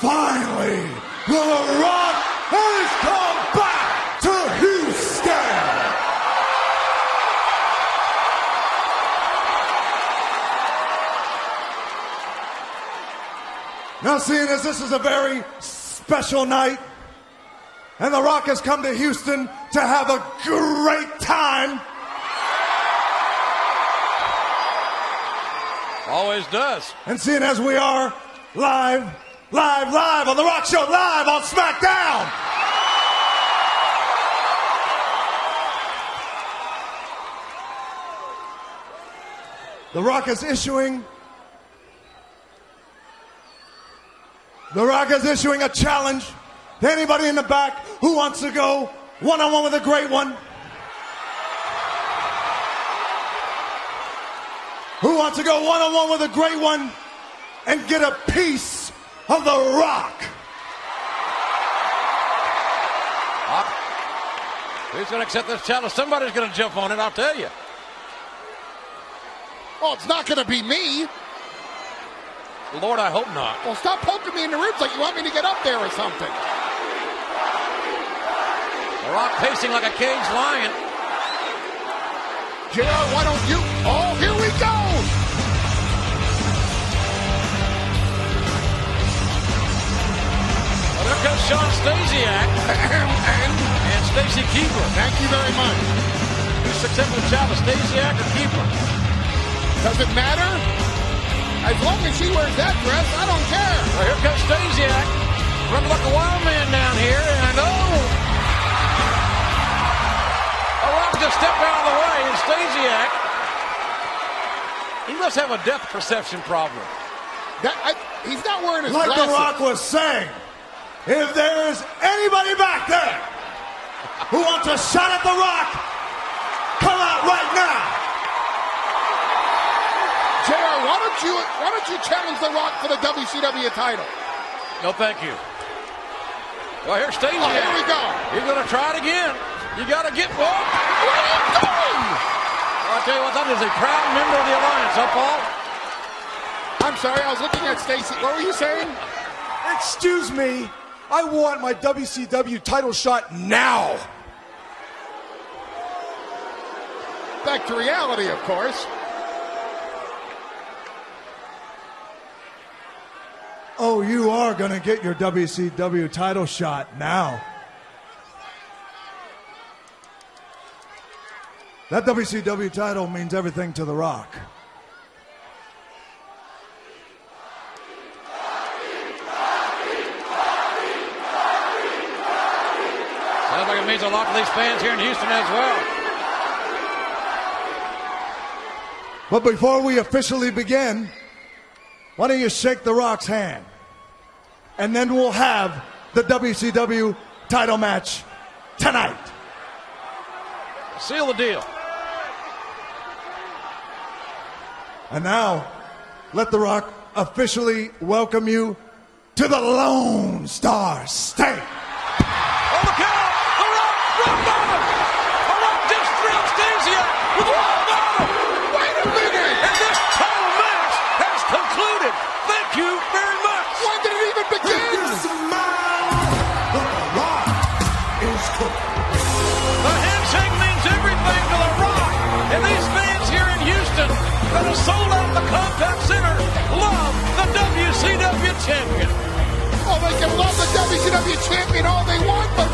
Finally, The Rock has come back to Houston. Now, seeing as this is a very special night, and The Rock has come to Houston to have a great time. Always does. And seeing as we are live, live, live on The Rock Show, live on SmackDown. The Rock is issuing. The Rock is issuing a challenge to anybody in the back who wants to go one on one with a great one. Who wants to go one on one with a great one and get a piece of the rock? Who's going to accept this challenge? Somebody's going to jump on it, I'll tell you. Oh, it's not going to be me. Lord, I hope not. Well, stop poking me in the ribs like you want me to get up there or something. The Rock pacing like a caged lion. JR, why don't you? Oh, here Stasiak and, and Stacy Keibler. Thank you very much. Who's successful challenge, Stasiak or Keibler? Does it matter? As long as she wears that dress, I don't care. Well, here comes Stasiak. Running like a wild man down here, and oh! The Rock just stepped out of the way, and Stasiak. He must have a depth perception problem. That, I, he's not wearing his Like glasses. The Rock was saying, if there is anybody back there who wants a shot at The Rock, come out right now. JR, why don't you why don't you challenge The Rock for the WCW title? No, thank you. Well, here's Stasiak. Oh, here we go. You're going to try it again. You got to get one. What are you doing? I'll tell you what, that is a proud member of the Alliance, huh, Paul? I'm sorry, I was looking at Stacy. What were you saying? Excuse me, I want my WCW title shot now. Back to reality, of course. Oh, you are going to get your WCW title shot now. That WCW title means everything to The Rock. Sounds like it means a lot to these fans here in Houston as well. But before we officially begin, why don't you shake The Rock's hand? And then we'll have the WCW title match tonight. Seal the deal. And now, let The Rock officially welcome you to the Lone Star State. Sold out the Compaq Center love the WCW champion. Oh, they can love the WCW champion all they want, but